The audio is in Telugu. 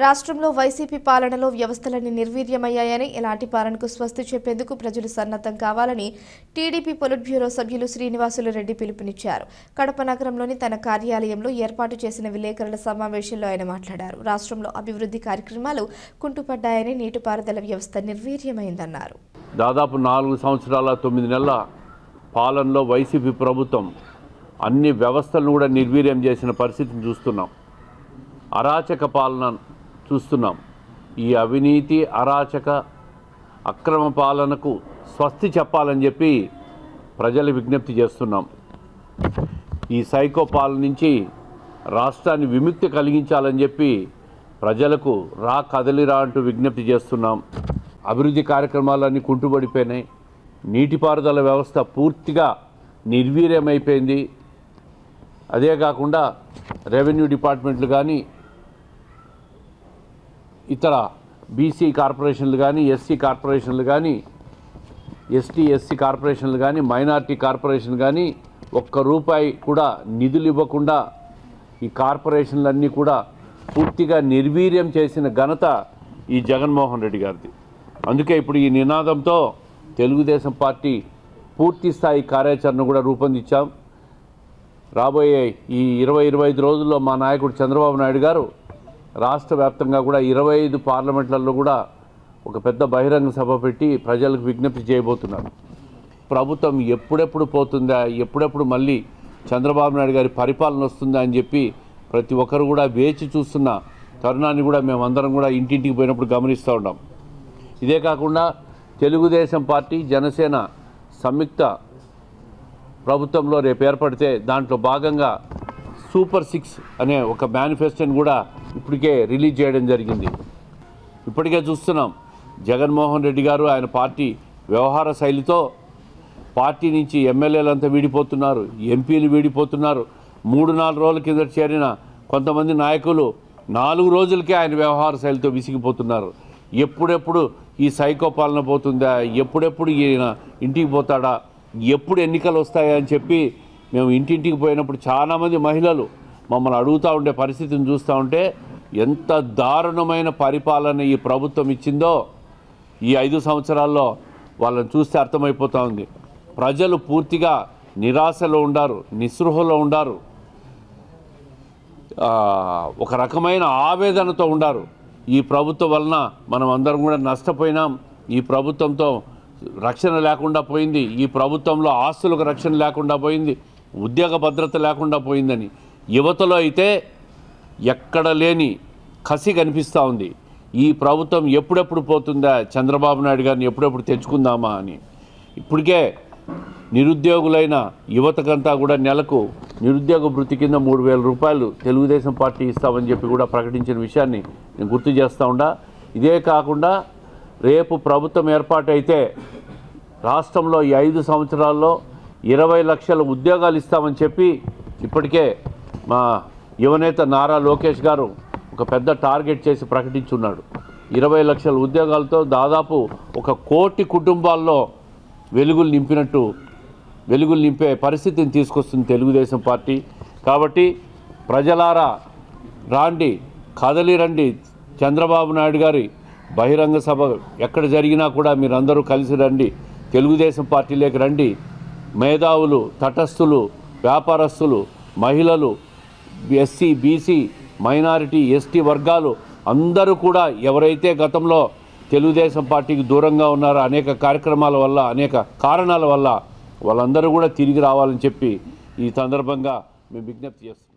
రాష్ట్రంలో వైసీపీ పాలనలో వ్యవస్థలన్నీ నిర్వీర్యమయ్యాయని ఇలాంటి పాలనకు స్వస్తి చెప్పేందుకు ప్రజలు సన్నద్ధం కావాలని టీడీపీ పొలిట్ బ్యూరో సభ్యులు శ్రీనివాసులు రెడ్డి పిలుపునిచ్చారు. కడప నగరంలోని తన కార్యాలయంలో ఏర్పాటు చేసిన విలేకరుల సమావేశంలో ఆయన మాట్లాడారు. రాష్ట్రంలో అభివృద్ధి కార్యక్రమాలు కుంటుపడ్డాయని నీటిపారుదల వ్యవస్థ నిర్వీర్యమైందన్నారు. దాదాపు నాలుగు సంవత్సరాల తొమ్మిది నెలల పాలనలో వైసీపీ ప్రభుత్వం అన్ని వ్యవస్థలను కూడా నిర్వీర్యం చేసిన పరిస్థితిని చూస్తున్నాం. అరాచక పాలన చూస్తున్నాం. ఈ అవినీతి అరాచక అక్రమ పాలనకు స్వస్తి చెప్పాలని చెప్పి ప్రజలు విజ్ఞప్తి చేస్తున్నాం. ఈ సైకో పాలన నుంచి రాష్ట్రాన్ని విముక్తి కలిగించాలని చెప్పి ప్రజలకు రా కదలిరా అంటూ విజ్ఞప్తి చేస్తున్నాం. అభివృద్ధి కార్యక్రమాలన్నీ కుంటుపడిపోయినాయి నీటిపారుదల వ్యవస్థ పూర్తిగా నిర్వీర్యమైపోయింది. అదే కాకుండా రెవెన్యూ డిపార్ట్మెంట్లు కానీ ఇతర బీసీ కార్పొరేషన్లు కానీ ఎస్సీ కార్పొరేషన్లు కానీ ఎస్టీ ఎస్సీ కార్పొరేషన్లు కానీ మైనార్టీ కార్పొరేషన్ కానీ ఒక్క రూపాయి కూడా నిధులు ఇవ్వకుండా ఈ కార్పొరేషన్లన్నీ కూడా పూర్తిగా నిర్వీర్యం చేసిన ఘనత ఈ జగన్మోహన్ రెడ్డి గారిది. అందుకే ఇప్పుడు ఈ నినాదంతో తెలుగుదేశం పార్టీ పూర్తి స్థాయి కార్యాచరణ కూడా రూపొందించాం. రాబోయే ఈ ఇరవై ఇరవై ఐదు రోజుల్లో మా నాయకుడు చంద్రబాబు నాయుడు గారు రాష్ట్ర వ్యాప్తంగా కూడా ఇరవై ఐదు పార్లమెంట్లలో కూడా ఒక పెద్ద బహిరంగ సభ పెట్టి ప్రజలకు విజ్ఞప్తి చేయబోతున్నారు. ప్రభుత్వం ఎప్పుడెప్పుడు పోతుందా ఎప్పుడెప్పుడు మళ్ళీ చంద్రబాబు నాయుడు గారి పరిపాలన వస్తుందా అని చెప్పి ప్రతి ఒక్కరు కూడా వేచి చూస్తున్న తరుణాన్ని కూడా మేమందరం కూడా ఇంటింటికి పోయినప్పుడు గమనిస్తూ ఉన్నాం. ఇదే కాకుండా తెలుగుదేశం పార్టీ జనసేన సంయుక్త ప్రభుత్వంలో రేపు ఏర్పడితే దాంట్లో భాగంగా సూపర్ సిక్స్ అనే ఒక మేనిఫెస్టోని కూడా ఇప్పటికే రిలీజ్ చేయడం జరిగింది. ఇప్పటికే చూస్తున్నాం. జగన్మోహన్ రెడ్డి గారు ఆయన పార్టీ వ్యవహార శైలితో పార్టీ నుంచి ఎమ్మెల్యేలంతా వీడిపోతున్నారు. ఎంపీలు వీడిపోతున్నారు. మూడు నాలుగు రోజుల కింద చేరిన కొంతమంది నాయకులు నాలుగు రోజులకే ఆయన వ్యవహార శైలితో విసిగిపోతున్నారు. ఎప్పుడెప్పుడు ఈ సైకో పాలన పోతుందా? ఎప్పుడెప్పుడు ఈయన ఇంటికి పోతాడా? ఎప్పుడు ఎన్నికలు వస్తాయా అని చెప్పి మేము ఇంటింటికి పోయినప్పుడు చాలామంది మహిళలు మమ్మల్ని అడుగుతూ ఉండే పరిస్థితిని చూస్తూ ఉంటే ఎంత దారుణమైన పరిపాలన ఈ ప్రభుత్వం ఇచ్చిందో ఈ ఐదు సంవత్సరాల్లో వాళ్ళని చూస్తే అర్థమైపోతూ ఉంది. ప్రజలు పూర్తిగా నిరాశలో ఉండారు నిస్పృహలో ఉండారు. ఒక రకమైన ఆవేదనతో ఉండారు. ఈ ప్రభుత్వం వలన మనం అందరం కూడా నష్టపోయినాం. ఈ ప్రభుత్వంతో రక్షణ లేకుండా పోయింది. ఈ ప్రభుత్వంలో ఆస్తులకు రక్షణ లేకుండా పోయింది. ఉద్యోగ భద్రత లేకుండా పోయిందని. యువతలో అయితే ఎక్కడ లేని కసి కనిపిస్తూ ఉంది. ఈ ప్రభుత్వం ఎప్పుడెప్పుడు పోతుందా? చంద్రబాబు నాయుడు గారిని ఎప్పుడెప్పుడు తెచ్చుకుందామా అని. ఇప్పటికే నిరుద్యోగులైన యువతకంతా కూడా నెలకు నిరుద్యోగ వృత్తి కింద మూడు వేల రూపాయలు తెలుగుదేశం పార్టీ ఇస్తామని చెప్పి కూడా ప్రకటించిన విషయాన్ని నేను గుర్తు చేస్తూ ఉండా. ఇదే కాకుండా రేపు ప్రభుత్వం ఏర్పాటైతే రాష్ట్రంలో ఈ ఐదు సంవత్సరాల్లో ఇరవై లక్షల ఉద్యోగాలు ఇస్తామని చెప్పి ఇప్పటికే మా యువనేత నారా లోకేష్ గారు ఒక పెద్ద టార్గెట్ చేసి ప్రకటించున్నాడు. ఇరవై లక్షల ఉద్యోగాలతో దాదాపు ఒక కోటి కుటుంబాల్లో వెలుగులు నింపినట్టు వెలుగులు నింపే పరిస్థితిని తీసుకొస్తుంది తెలుగుదేశం పార్టీ. కాబట్టి ప్రజలారా రాండి కదలి రండి. చంద్రబాబు నాయుడు గారి బహిరంగ సభ ఎక్కడ జరిగినా కూడా మీరందరూ కలిసి రండి. తెలుగుదేశం పార్టీలోకి రండి. మేధావులు తటస్థులు వ్యాపారస్తులు మహిళలు ఎస్సీ బీసీ మైనారిటీ ఎస్టీ వర్గాలు అందరూ కూడా ఎవరైతే గతంలో తెలుగుదేశం పార్టీకి దూరంగా ఉన్నారో అనేక కార్యక్రమాల వల్ల అనేక కారణాల వల్ల వాళ్ళందరూ కూడా తిరిగి రావాలని చెప్పి ఈ సందర్భంగా మేము విజ్ఞప్తి చేస్తాం